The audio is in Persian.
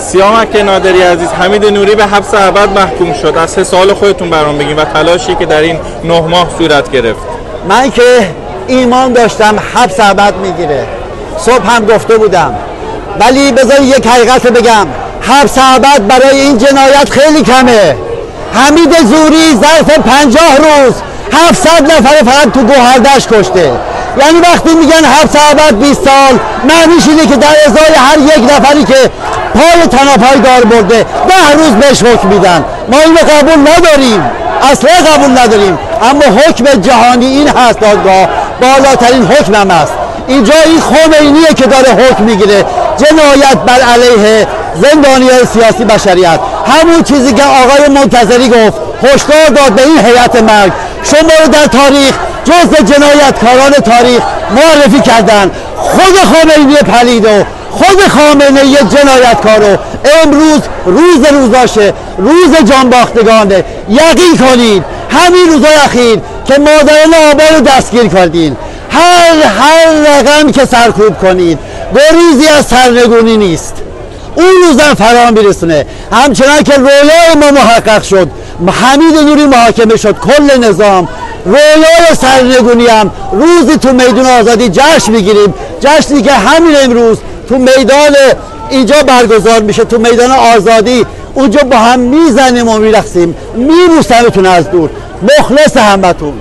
سیامک نادری عزیز حمید نوری به حبس ابد محکوم شد. از سه سال خودتون برام بگین و تلاشی که در این نه ماه صورت گرفت. من که ایمان داشتم حبس ابد می‌گیره. صبح هم گفته بودم. ولی بذار یک حقیقت بگم. حبس ابد برای این جنایت خیلی کمه. حمید زوری ظرف پنجاه روز 700 نفر فقط تو گوهردش کشته. یعنی وقتی میگن حبس ابد 20 سال معنیش اینه که در ازای هر یک نفری که پای تناپای دار برده. ده روز بهش حکم میدن. ما اینو قبول نداریم. اصلا قبول نداریم. اما حکم جهانی این هست دادگاه بالاترین حکم هم است اینجا این خمینیه که داره حکم می‌گیره. جنایت بر علیه زندانی سیاسی بشریت. همون چیزی که آقای منتظری گفت. هشدار داد به این هیئت مرگ. شما رو در تاریخ جز جنایتکاران تاریخ معرفی کردن. خود خمینی پلید و خود خامنه ای جنایتکار رو امروز روز روزاشه روز جانباختگانه یقین کنید. همین روزای اخیر که مادران آبا رو دستگیر کردین. هر هر رقم که سرکوب کنید گریزی از سرنگونی نیست. اون روزم فرا میرسونه. همچنان که رولای ما محقق شد حمید نوری محاکمه شد کل نظام رولای سرنگونی هم روزی تو میدون آزادی جشن می‌گیریم. جشنی که همین امروز تو میدان اینجا برگزار میشه تو میدان آزادی. اونجا با هم می‌زنیم و میرقصیم. میبوسمتون از دور. مخلص همتون.